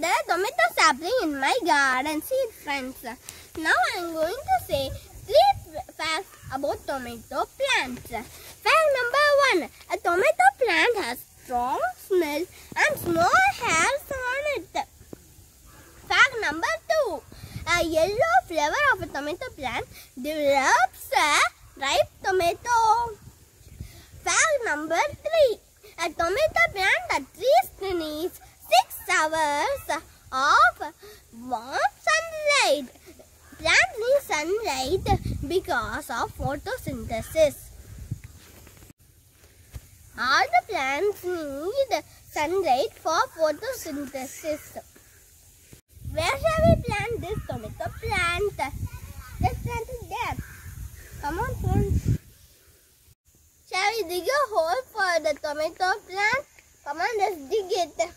plant the tomato sapling in my garden. See friends. Now I am going to say three facts about tomato plants. Fact number one. A tomato plant has strong smell and small hairs on it. Fact number two. A yellow flower of a tomato plant develops a ripe tomato. Fact number three. A tomato plant at least needs hours of warm sunlight. Plant needs sunlight because of photosynthesis. All the plants need sunlight for photosynthesis. Where shall we plant this tomato plant? Let's plant it there. Come on, friends. Shall we dig a hole for the tomato plant? Come on, let's dig it.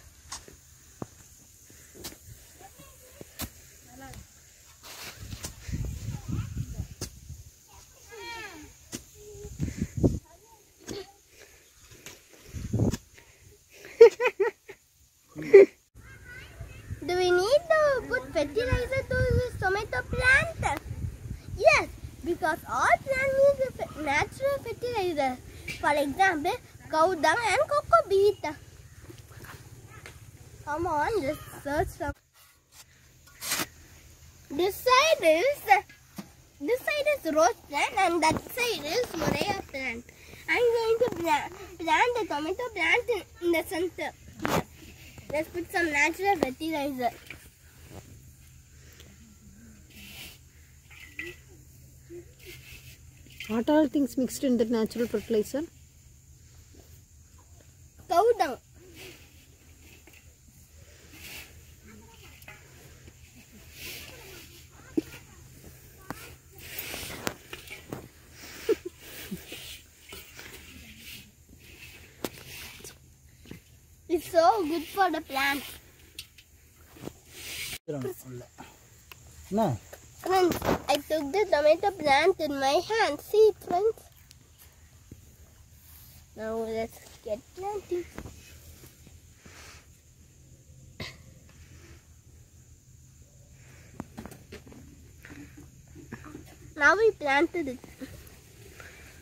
Do we need to put fertilizer to this tomato plant? Yes, because all plants need natural fertilizer. For example, cow dung and coco peat. Come on, let's search some. This side is this side is rose plant and that side is morea plant. I'm going to plant, plant the tomato plant in, the center. Let's put some natural fertilizer. What are things mixed in the natural fertilizer? Cow dung. it's so good for the plant. No. Friends, I took the tomato plant in my hand. See friends? Now let's get planting. Now we planted it.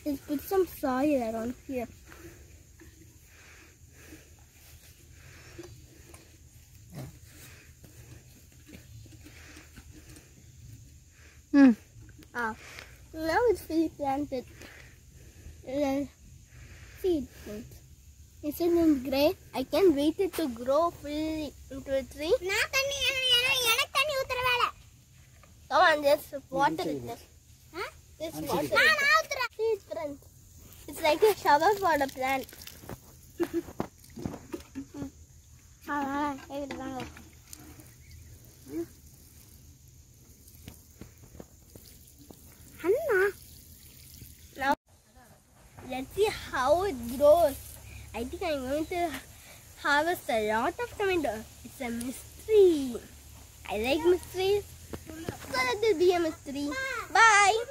Let's put some soil around here. Now it's fully planted. Uh, seed plants. Is it in gray? I can't wait it to grow fully into a tree. Come on, just water it. Huh? Just water it. Seed friends. It's like a shower for the plant. Anna. See how it grows. I think I'm going to harvest a lot of tomato. It's a mystery. I like mysteries. So let it be a mystery. Bye.